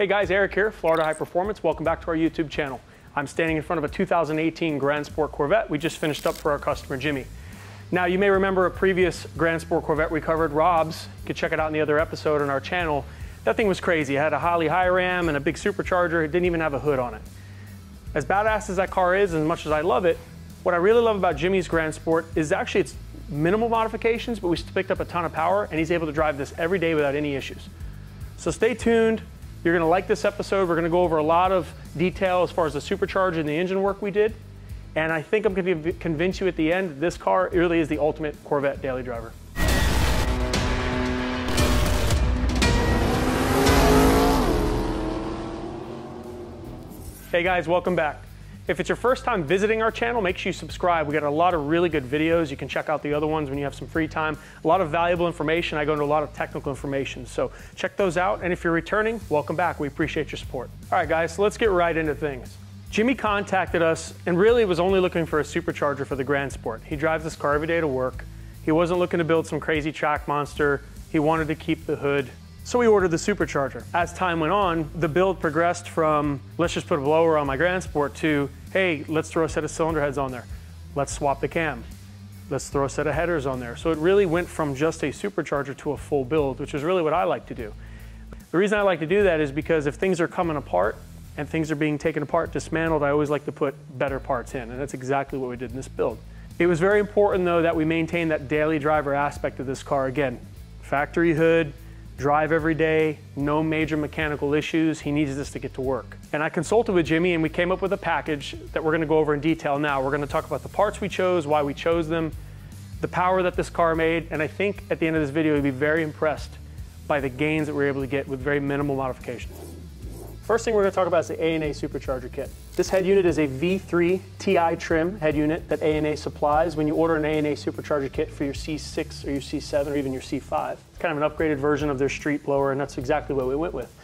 Hey guys, Eric here, Florida High Performance. Welcome back to our YouTube channel. I'm standing in front of a 2018 Grand Sport Corvette we just finished up for our customer, Jimmy. Now, you may remember a previous Grand Sport Corvette we covered, Rob's. You can check it out in the other episode on our channel. That thing was crazy. It had a Holley high ram and a big supercharger. It didn't even have a hood on it. As badass as that car is, as much as I love it, what I really love about Jimmy's Grand Sport is actually it's minimal modifications, but we picked up a ton of power, and he's able to drive this every day without any issues. So stay tuned. You're gonna like this episode. We're gonna go over a lot of detail as far as the supercharger and the engine work we did. And I think I'm gonna convince you at the end that this car really is the ultimate Corvette daily driver. Hey guys, welcome back. If it's your first time visiting our channel, make sure you subscribe. We got a lot of really good videos. You can check out the other ones when you have some free time. A lot of valuable information. I go into a lot of technical information. So check those out. And if you're returning, welcome back. We appreciate your support. All right, guys, so let's get right into things. Jimmy contacted us and really was only looking for a supercharger for the Grand Sport. He drives this car every day to work. He wasn't looking to build some crazy track monster. He wanted to keep the hood so we ordered the supercharger. As time went on, the build progressed from let's just put a blower on my Grand Sport to hey, let's throw a set of cylinder heads on there. Let's swap the cam. Let's throw a set of headers on there. So it really went from just a supercharger to a full build, which is really what I like to do. The reason I like to do that is because if things are coming apart and things are being taken apart, dismantled, I always like to put better parts in, and that's exactly what we did in this build. It was very important though that we maintain that daily driver aspect of this car. Again, factory hood, drive every day, no major mechanical issues. He needs this to get to work. And I consulted with Jimmy and we came up with a package that we're gonna go over in detail now. We're gonna talk about the parts we chose, why we chose them, the power that this car made, and I think at the end of this video, you'll be very impressed by the gains that we're able to get with very minimal modifications. First thing we're going to talk about is the A&A supercharger kit. This head unit is a V3 TI trim head unit that A&A supplies when you order an A&A supercharger kit for your C6 or your C7 or even your C5. It's kind of an upgraded version of their street blower and that's exactly what we went with.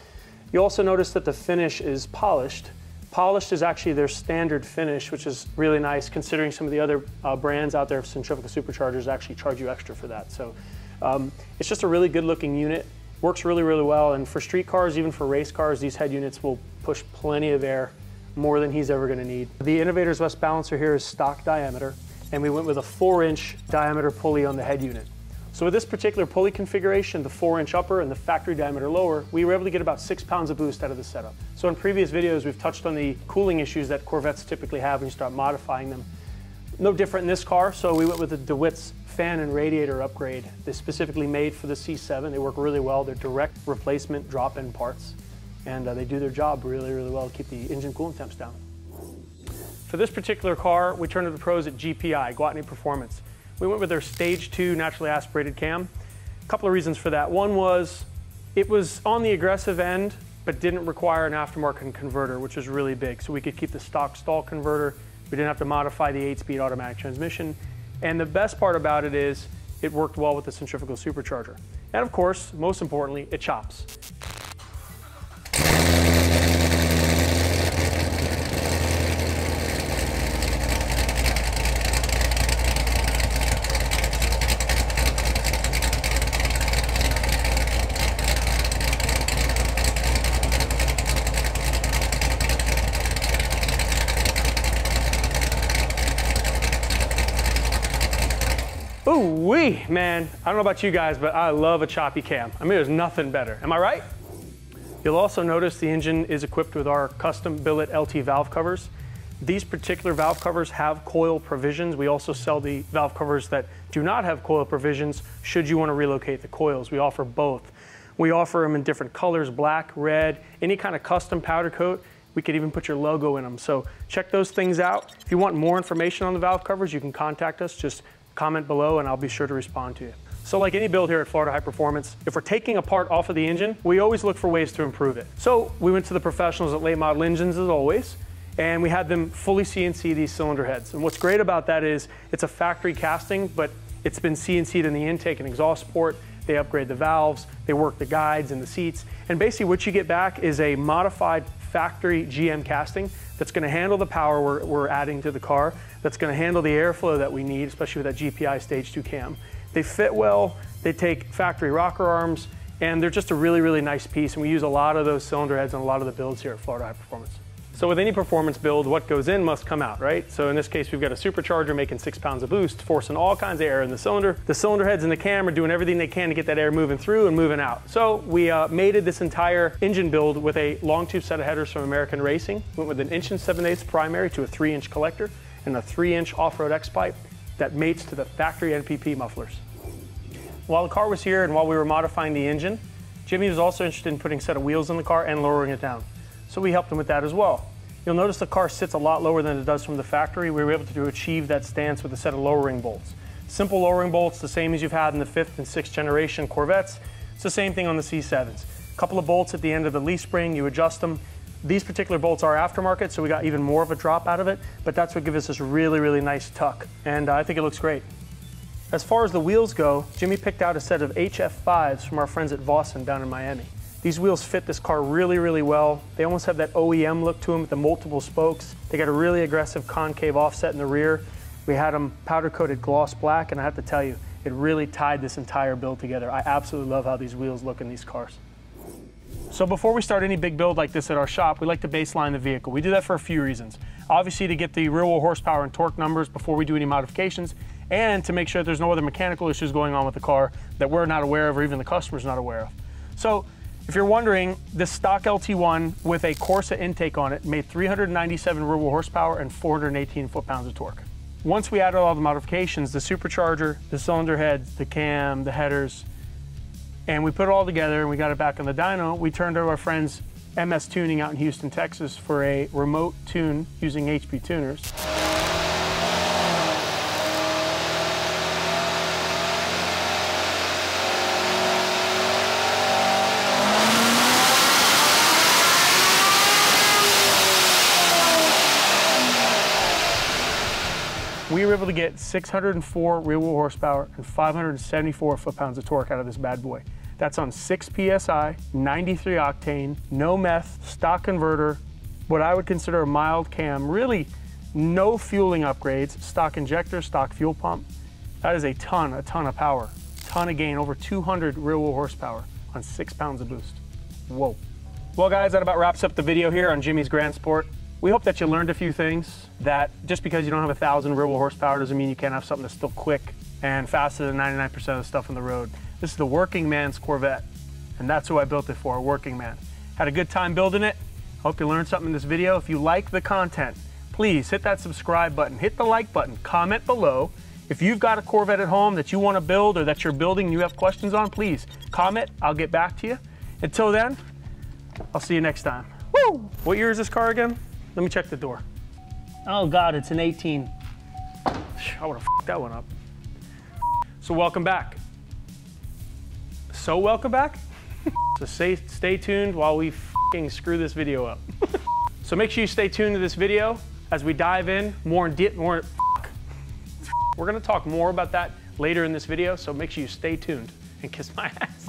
You also notice that the finish is polished. Polished is actually their standard finish, which is really nice considering some of the other uh, brands out there of centrifugal superchargers actually charge you extra for that. So um, it's just a really good looking unit. Works really, really well. And for street cars, even for race cars, these head units will push plenty of air, more than he's ever gonna need. The Innovators West Balancer here is stock diameter, and we went with a four inch diameter pulley on the head unit. So with this particular pulley configuration, the four inch upper and the factory diameter lower, we were able to get about six pounds of boost out of the setup. So in previous videos, we've touched on the cooling issues that Corvettes typically have when you start modifying them. No different in this car, so we went with the DeWitt's fan and radiator upgrade. They're specifically made for the C7. They work really well. They're direct replacement drop-in parts, and uh, they do their job really, really well to keep the engine coolant temps down. For this particular car, we turned to the pros at GPI, Gwatney Performance. We went with their stage two naturally aspirated cam. A couple of reasons for that. One was it was on the aggressive end, but didn't require an aftermarket converter, which was really big. So we could keep the stock stall converter. We didn't have to modify the eight speed automatic transmission. And the best part about it is it worked well with the centrifugal supercharger. And of course, most importantly, it chops. Ooh wee, man. I don't know about you guys, but I love a choppy cam. I mean, there's nothing better. Am I right? You'll also notice the engine is equipped with our custom billet LT valve covers. These particular valve covers have coil provisions. We also sell the valve covers that do not have coil provisions should you want to relocate the coils. We offer both. We offer them in different colors, black, red, any kind of custom powder coat. We could even put your logo in them. So check those things out. If you want more information on the valve covers, you can contact us. Just comment below and I'll be sure to respond to you. So like any build here at Florida High Performance, if we're taking a part off of the engine, we always look for ways to improve it. So we went to the professionals at Late Model Engines as always, and we had them fully CNC these cylinder heads. And what's great about that is it's a factory casting, but it's been CNC'd in the intake and exhaust port. They upgrade the valves, they work the guides and the seats. And basically what you get back is a modified factory GM casting that's gonna handle the power we're, we're adding to the car, that's gonna handle the airflow that we need, especially with that GPI Stage 2 cam. They fit well, they take factory rocker arms, And they're just a really, really nice piece. And we use a lot of those cylinder heads on a lot of the builds here at Florida High Performance. So with any performance build, what goes in must come out, right? So in this case, we've got a supercharger making six pounds of boost, forcing all kinds of air in the cylinder. The cylinder heads and the cam are doing everything they can to get that air moving through and moving out. So we uh, mated this entire engine build with a long tube set of headers from American Racing. Went with an inch and 7 eighths primary to a three inch collector and a three inch off-road X pipe that mates to the factory NPP mufflers. While the car was here and while we were modifying the engine, Jimmy was also interested in putting a set of wheels in the car and lowering it down. So we helped him with that as well. You'll notice the car sits a lot lower than it does from the factory. We were able to achieve that stance with a set of lowering bolts. Simple lowering bolts, the same as you've had in the fifth and sixth generation Corvettes. It's the same thing on the C7s. A couple of bolts at the end of the leaf spring, you adjust them. These particular bolts are aftermarket, so we got even more of a drop out of it, but that's what gives us this really, really nice tuck. And uh, I think it looks great. As far as the wheels go, Jimmy picked out a set of HF5s from our friends at Vossen down in Miami. These wheels fit this car really, really well. They almost have that OEM look to them with the multiple spokes. They got a really aggressive concave offset in the rear. We had them powder coated gloss black, and I have to tell you, it really tied this entire build together. I absolutely love how these wheels look in these cars. So before we start any big build like this at our shop, we like to baseline the vehicle. We do that for a few reasons. Obviously to get the real world horsepower and torque numbers before we do any modifications, and to make sure there's no other mechanical issues going on with the car that we're not aware of or even the customer's not aware of. So if you're wondering, this stock LT1 with a Corsa intake on it made 397 rear wheel horsepower and 418 foot-pounds of torque. Once we added all the modifications, the supercharger, the cylinder heads, the cam, the headers, and we put it all together and we got it back on the dyno, we turned to our friends MS Tuning out in Houston, Texas for a remote tune using HP tuners. Able to get 604 rear wheel horsepower and 574 foot-pounds of torque out of this bad boy. That's on 6 PSI, 93 octane, no meth, stock converter, what I would consider a mild cam, really no fueling upgrades, stock injector, stock fuel pump. That is a ton, a ton of power, ton of gain, over 200 rear wheel horsepower on six pounds of boost. Whoa. Well guys, that about wraps up the video here on Jimmy's Grand Sport. We hope that you learned a few things, that just because you don't have a thousand rear wheel horsepower doesn't mean you can't have something that's still quick and faster than 99% of the stuff on the road. This is the working man's Corvette, and that's who I built it for, a working man. Had a good time building it. Hope you learned something in this video. If you like the content, please hit that subscribe button, hit the like button, comment below. If you've got a Corvette at home that you want to build or that you're building and you have questions on, please comment. I'll get back to you. Until then, I'll see you next time. Woo! What year is this car again? Let me check the door. Oh God, it's an 18. I would have that one up. So welcome back. So welcome back. so stay, stay tuned while we screw this video up. so make sure you stay tuned to this video as we dive in more and more. We're gonna talk more about that later in this video, so make sure you stay tuned and kiss my ass.